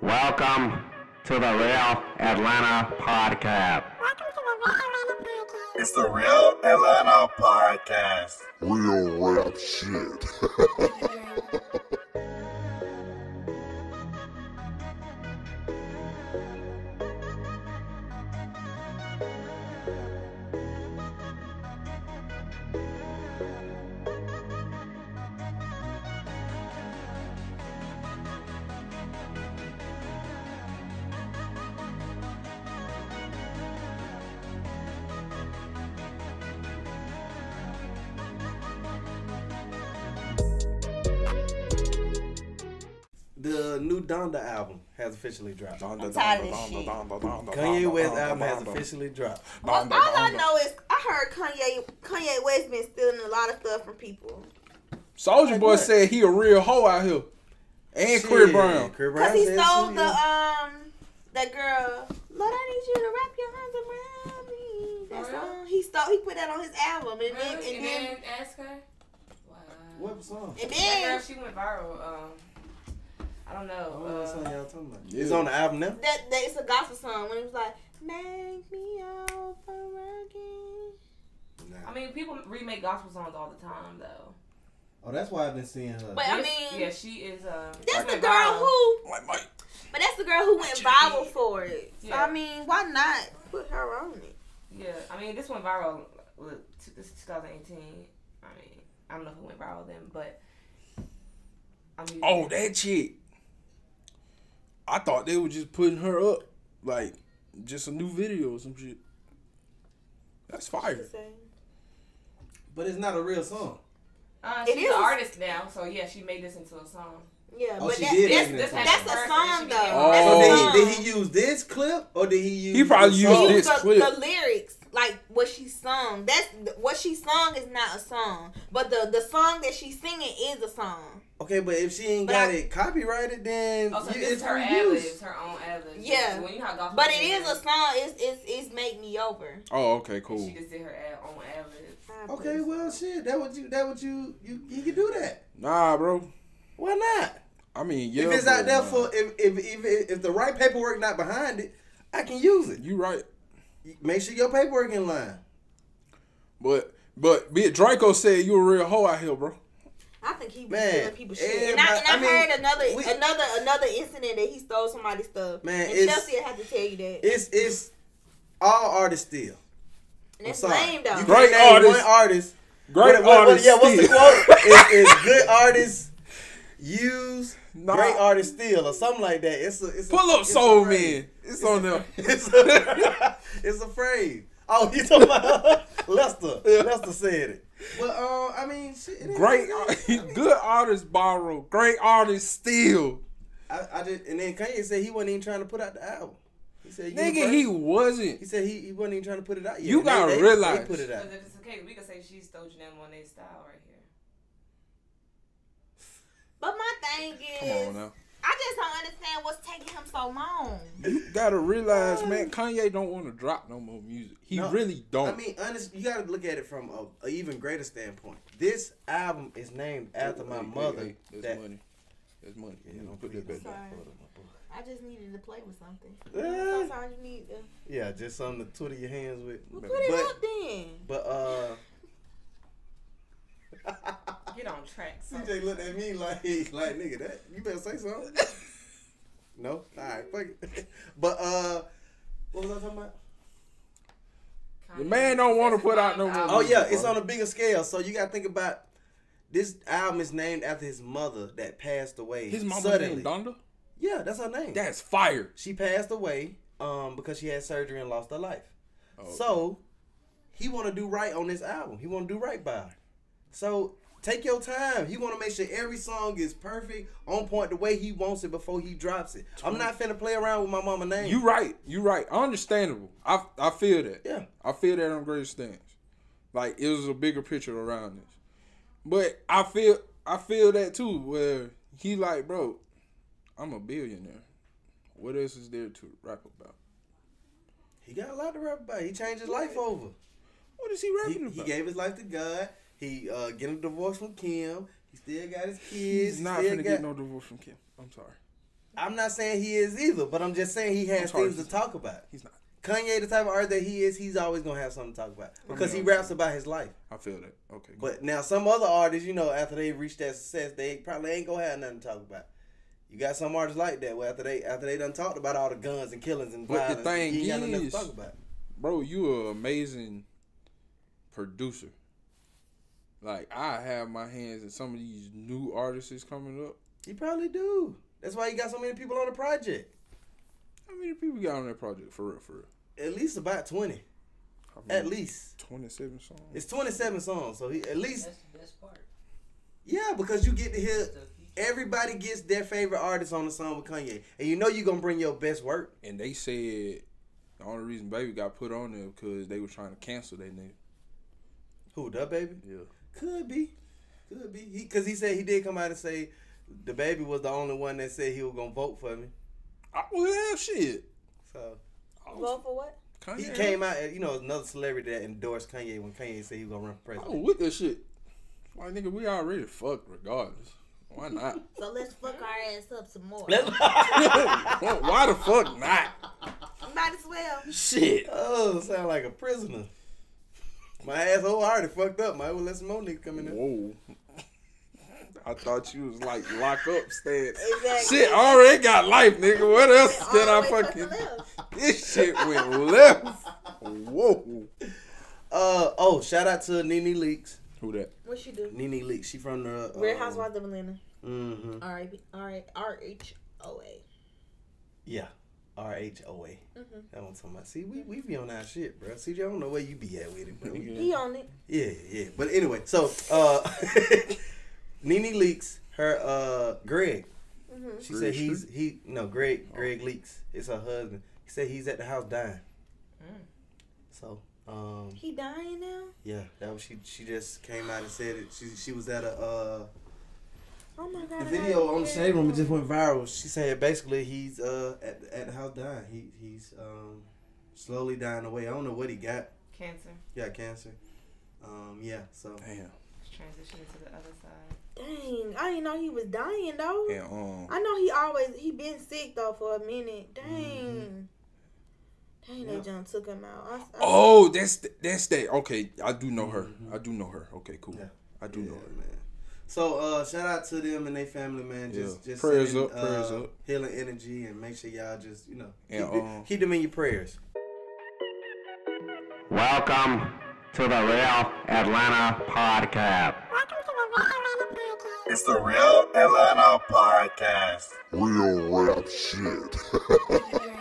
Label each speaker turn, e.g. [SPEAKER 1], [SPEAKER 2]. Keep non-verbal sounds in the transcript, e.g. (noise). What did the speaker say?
[SPEAKER 1] Welcome to the Real Atlanta Podcast.
[SPEAKER 2] It's the Real Atlanta Podcast.
[SPEAKER 3] Real rap shit. (laughs)
[SPEAKER 4] new Donda album has officially dropped.
[SPEAKER 5] I'm tired of this shit.
[SPEAKER 4] Kanye West album has officially dropped.
[SPEAKER 5] All, all I know is I heard Kanye Kanye West been stealing a lot of stuff from people.
[SPEAKER 4] Soulja
[SPEAKER 6] Boy
[SPEAKER 4] what?
[SPEAKER 6] said he a real hoe out here. And Chris Brown.
[SPEAKER 5] Cause he stole the um that girl. Lord, I need you to wrap your arms around me. That song. He stole. He put that on his album, and then
[SPEAKER 7] Really?
[SPEAKER 5] and
[SPEAKER 7] And
[SPEAKER 5] then
[SPEAKER 7] then ask her. Wow.
[SPEAKER 4] What song?
[SPEAKER 5] and
[SPEAKER 7] That
[SPEAKER 5] then
[SPEAKER 7] girl, she went viral. Um, I don't know.
[SPEAKER 4] What
[SPEAKER 7] Uh,
[SPEAKER 4] song y'all talking about?
[SPEAKER 6] Yeah.
[SPEAKER 4] It's on the album now.
[SPEAKER 5] that, that it's a gospel song when it was like make me over again.
[SPEAKER 7] I mean, people remake gospel songs all the time, though.
[SPEAKER 4] Oh, that's why I've been seeing her.
[SPEAKER 5] But I mean,
[SPEAKER 7] yeah, she is. Um,
[SPEAKER 5] that's the girl
[SPEAKER 7] viral.
[SPEAKER 5] who.
[SPEAKER 6] Like Mike.
[SPEAKER 5] But that's the girl who went viral for it. So
[SPEAKER 7] Yeah.
[SPEAKER 5] I mean, why not put her on it?
[SPEAKER 7] Yeah, I mean, this went viral. With, this is 2018. I mean, I don't know who went viral then, but. I mean,
[SPEAKER 6] Oh, that chick. I thought they were just putting her up. Like, just a new video or some shit. That's fire.
[SPEAKER 4] But it's not a real song.
[SPEAKER 7] Uh, she's
[SPEAKER 5] is.
[SPEAKER 7] an artist now, so yeah, she made this into a song.
[SPEAKER 5] Yeah,
[SPEAKER 4] Oh,
[SPEAKER 5] but
[SPEAKER 4] she
[SPEAKER 5] that,
[SPEAKER 4] did
[SPEAKER 5] that's,
[SPEAKER 4] make it
[SPEAKER 7] This
[SPEAKER 4] into
[SPEAKER 5] that's a song though.
[SPEAKER 6] Oh.
[SPEAKER 5] That's
[SPEAKER 4] So
[SPEAKER 5] a
[SPEAKER 4] did
[SPEAKER 5] song.
[SPEAKER 4] he, did he use this clip or did he use?
[SPEAKER 6] He probably used this
[SPEAKER 5] the,
[SPEAKER 6] clip.
[SPEAKER 5] the lyrics, like what she sung. That's what she sung is not a song, but the the song that she's singing is a song.
[SPEAKER 4] Okay, but if she ain't
[SPEAKER 5] But
[SPEAKER 4] got
[SPEAKER 5] I-
[SPEAKER 4] it copyrighted, then
[SPEAKER 7] Oh, so
[SPEAKER 4] you, it's
[SPEAKER 7] her ad
[SPEAKER 4] use.
[SPEAKER 7] libs, her own ad libs.
[SPEAKER 5] Yeah.
[SPEAKER 7] When you know how
[SPEAKER 5] But it is singers, a song. It's it's it's make me over.
[SPEAKER 6] Oh, okay, cool.
[SPEAKER 7] She just did her ad, own ad libs.
[SPEAKER 4] Okay, well, shit. That what you. That what you. You. You can do that.
[SPEAKER 6] Nah, bro.
[SPEAKER 4] Why not?
[SPEAKER 6] I mean, yeah.
[SPEAKER 4] if it's
[SPEAKER 6] but
[SPEAKER 4] out there
[SPEAKER 6] nah.
[SPEAKER 4] for if, if if if the right paperwork not behind it, I can use it.
[SPEAKER 6] You right.
[SPEAKER 4] Make sure your paperwork in line.
[SPEAKER 6] But, but, be it Draco said you a real hoe out here, bro.
[SPEAKER 5] I think he was
[SPEAKER 4] Man,
[SPEAKER 5] stealing people's shit. And I,
[SPEAKER 4] everybody-
[SPEAKER 5] and I,
[SPEAKER 4] I mean,
[SPEAKER 5] heard another
[SPEAKER 4] we-
[SPEAKER 5] another another incident that he stole somebody's stuff.
[SPEAKER 4] Man,
[SPEAKER 5] and
[SPEAKER 4] it's-
[SPEAKER 5] Chelsea had to tell you that.
[SPEAKER 4] It's it's all artists steal.
[SPEAKER 5] and it's
[SPEAKER 4] I'm
[SPEAKER 5] lame though.
[SPEAKER 4] You
[SPEAKER 6] Great
[SPEAKER 4] can't name
[SPEAKER 6] artists.
[SPEAKER 4] One artist.
[SPEAKER 6] Great
[SPEAKER 4] What- what- what-
[SPEAKER 6] artist.
[SPEAKER 4] yeah, what's the quote? (laughs) it's, it's good artists use,
[SPEAKER 6] Nah.
[SPEAKER 4] great artists steal, or something like that. It's a it's a,
[SPEAKER 6] Pull up
[SPEAKER 4] it's
[SPEAKER 6] Soul
[SPEAKER 4] phrase.
[SPEAKER 6] Man. It's on there.
[SPEAKER 4] It's a, (laughs) (laughs) it's a phrase. Oh, you talking about (laughs) Lester?
[SPEAKER 6] Yeah.
[SPEAKER 4] Lester said it. But uh, I mean, shit, it ain't
[SPEAKER 6] Great, (laughs)
[SPEAKER 4] good.
[SPEAKER 6] good artists borrow. Great artists steal.
[SPEAKER 4] I, I just and then Kanye said he wasn't even trying to put out the album. He said
[SPEAKER 6] Nigga, he wasn't.
[SPEAKER 4] he said he, he wasn't even trying to put it out yet.
[SPEAKER 6] You
[SPEAKER 4] And
[SPEAKER 6] gotta
[SPEAKER 4] they-
[SPEAKER 6] realize-
[SPEAKER 4] they put it out.
[SPEAKER 7] Because if it's the case, we can say she's she stole Janelle Monae's style right here.
[SPEAKER 5] But my thing
[SPEAKER 6] Come
[SPEAKER 5] is,
[SPEAKER 6] on now.
[SPEAKER 5] I just what's taking him so long.
[SPEAKER 6] You gotta realize, man, Kanye don't want to drop no more music. He
[SPEAKER 4] No,
[SPEAKER 6] really don't.
[SPEAKER 4] I mean, honest, you gotta look at it from a, a even greater standpoint. This album is named after my
[SPEAKER 6] Hey, hey,
[SPEAKER 4] mother.
[SPEAKER 6] hey, that's
[SPEAKER 4] that
[SPEAKER 6] money. That's money.
[SPEAKER 4] Yeah,
[SPEAKER 6] You
[SPEAKER 4] don't
[SPEAKER 6] put that back
[SPEAKER 5] Sorry.
[SPEAKER 6] down.
[SPEAKER 5] I just needed to play with something.
[SPEAKER 4] Eh.
[SPEAKER 5] Sometimes you need to
[SPEAKER 4] yeah, just something to twiddle your hands with.
[SPEAKER 5] well,
[SPEAKER 4] But
[SPEAKER 5] put it up then.
[SPEAKER 4] but uh,
[SPEAKER 7] Get on track. (laughs) So.
[SPEAKER 4] CJ looked at me like like nigga that you better say something. (laughs) no, all right, fuck it. (laughs) But uh, what was I talking about?
[SPEAKER 6] The man don't want to put out no more.
[SPEAKER 4] Oh yeah,
[SPEAKER 6] music,
[SPEAKER 4] it's on a bigger scale. So you gotta think about this album is named after his mother that passed away
[SPEAKER 6] His mama
[SPEAKER 4] suddenly.
[SPEAKER 6] named Donda.
[SPEAKER 4] Yeah, that's her name.
[SPEAKER 6] That's fire.
[SPEAKER 4] she passed away um because she had surgery and lost her life.
[SPEAKER 6] Oh.
[SPEAKER 4] So he want to do right on this album. He want to do right by her. So take your time. He want to make sure every song is perfect, on point, the way he wants it before he drops it. I'm not finna play around with my mama name.
[SPEAKER 6] You right. You right. Understandable. I I feel that.
[SPEAKER 4] Yeah.
[SPEAKER 6] I feel that on greater stance. Like it was a bigger picture around this. But I feel I feel that too, where he like, bro, I'm a billionaire. What else is there to rap about?
[SPEAKER 4] He got a lot to rap about. He changed his life over.
[SPEAKER 6] What is he
[SPEAKER 4] He,
[SPEAKER 6] rapping
[SPEAKER 4] he
[SPEAKER 6] about?
[SPEAKER 4] gave his life to God. He uh getting a divorce from Kim. He still got his kids.
[SPEAKER 6] He's
[SPEAKER 4] He
[SPEAKER 6] not finna
[SPEAKER 4] got-
[SPEAKER 6] get no divorce from Kim. I'm sorry.
[SPEAKER 4] I'm not saying he is either, but I'm just saying he has things to talk about.
[SPEAKER 6] He's not.
[SPEAKER 4] Kanye, the type of artist that he is, he's always gonna have something to talk about because he
[SPEAKER 6] mean,
[SPEAKER 4] raps about his life.
[SPEAKER 6] I feel that. Okay.
[SPEAKER 4] But now some other artists, you know, after they reach that success, they probably ain't gonna have nothing to talk about. You got some artists like that where after they after they done talked about all the guns and killings and
[SPEAKER 6] But the thing
[SPEAKER 4] you ain't got nothing to talk about.
[SPEAKER 6] bro, you an amazing producer. Like I have my hands in some of these new artists coming up.
[SPEAKER 4] He probably do. That's why he got so many people on the project.
[SPEAKER 6] How many people got on that project for real? For real?
[SPEAKER 4] At least about twenty.
[SPEAKER 6] I mean,
[SPEAKER 4] At least
[SPEAKER 6] twenty-seven songs.
[SPEAKER 4] it's twenty seven songs. So he at least
[SPEAKER 8] That's the best part.
[SPEAKER 4] yeah, because you get to hear everybody gets their favorite artist on the song with Kanye, and you know you're gonna bring your best work.
[SPEAKER 6] and they said the only reason Baby got put on there because they were trying to cancel their name.
[SPEAKER 4] Who DaBaby?
[SPEAKER 6] Yeah.
[SPEAKER 4] Could be, could be. He because he said he did come out and say DaBaby was the only one that said he was gonna vote for me.
[SPEAKER 6] I well, yeah, shit.
[SPEAKER 4] So
[SPEAKER 6] I was-
[SPEAKER 5] Vote for what?
[SPEAKER 6] Kanye.
[SPEAKER 4] he came out, you know, another celebrity that endorsed Kanye when Kanye said he was gonna run for
[SPEAKER 6] I was
[SPEAKER 4] president.
[SPEAKER 6] with that shit. Like nigga, we already fucked regardless. Why not? (laughs)
[SPEAKER 5] So let's fuck our ass up some more. (laughs)
[SPEAKER 6] Why the fuck not?
[SPEAKER 5] I might as well.
[SPEAKER 6] Shit.
[SPEAKER 4] oh, sound like a prisoner. My asshole already fucked up. Might well let some more niggas come in there.
[SPEAKER 6] Whoa. I thought you was like lock up stance.
[SPEAKER 5] Exactly.
[SPEAKER 6] Shit, I already got life, nigga. What else
[SPEAKER 5] All
[SPEAKER 6] can I
[SPEAKER 5] way to the
[SPEAKER 6] fucking?
[SPEAKER 5] left.
[SPEAKER 6] This shit went left. Whoa.
[SPEAKER 4] Uh oh, shout out to Nene Leakes.
[SPEAKER 6] Who that?
[SPEAKER 5] What she do?
[SPEAKER 4] Nene Leakes. She from the uh,
[SPEAKER 5] Real Housewives of Atlanta.
[SPEAKER 4] Mm-hmm.
[SPEAKER 5] R I P R I R H O A.
[SPEAKER 4] Yeah. R H O A.
[SPEAKER 5] Mhm.
[SPEAKER 4] That one talking about. See, we, we be on our shit, bro. See, I don't know where you be at with it, But We-
[SPEAKER 5] He on it.
[SPEAKER 4] Yeah, yeah. But anyway, so uh (laughs) Nene Leakes her uh Greg.
[SPEAKER 5] Mhm.
[SPEAKER 4] She
[SPEAKER 6] Greg
[SPEAKER 4] said he's he no Greg Greg Leakes. It's her husband. He said he's at the house dying.
[SPEAKER 7] Mm.
[SPEAKER 4] So um
[SPEAKER 5] He dying now.
[SPEAKER 4] yeah, that was she she just came out and said it. She she was at a uh
[SPEAKER 5] Oh my god.
[SPEAKER 4] the video on the shade room it
[SPEAKER 5] it.
[SPEAKER 4] just went viral. She said basically he's uh at at the house dying. He he's um slowly dying away. I don't know what he got.
[SPEAKER 7] Cancer.
[SPEAKER 4] Yeah, cancer. Um yeah, so
[SPEAKER 6] Damn.
[SPEAKER 7] Transitioning to the other side.
[SPEAKER 5] Dang, I didn't know he was dying though.
[SPEAKER 6] And um,
[SPEAKER 5] I know he always he been sick though for a minute. Dang. Dang,
[SPEAKER 4] Yeah.
[SPEAKER 5] that John took him out. I, I,
[SPEAKER 6] oh, that's that's that. Okay, I do know her. I do know her. Okay, cool.
[SPEAKER 4] Yeah.
[SPEAKER 6] I do
[SPEAKER 4] Yeah,
[SPEAKER 6] know her.
[SPEAKER 4] man. So uh, shout out to them and their family, man. Just
[SPEAKER 6] Yeah.
[SPEAKER 4] just
[SPEAKER 6] Prayers
[SPEAKER 4] sending,
[SPEAKER 6] up, prayers
[SPEAKER 4] uh,
[SPEAKER 6] up.
[SPEAKER 4] healing energy, and make sure y'all just you know
[SPEAKER 6] And,
[SPEAKER 4] keep,
[SPEAKER 6] um,
[SPEAKER 4] keep them in your prayers.
[SPEAKER 1] Welcome to the Real Atlanta Podcast.
[SPEAKER 2] It's the Real Atlanta Podcast.
[SPEAKER 3] Real rap shit. (laughs)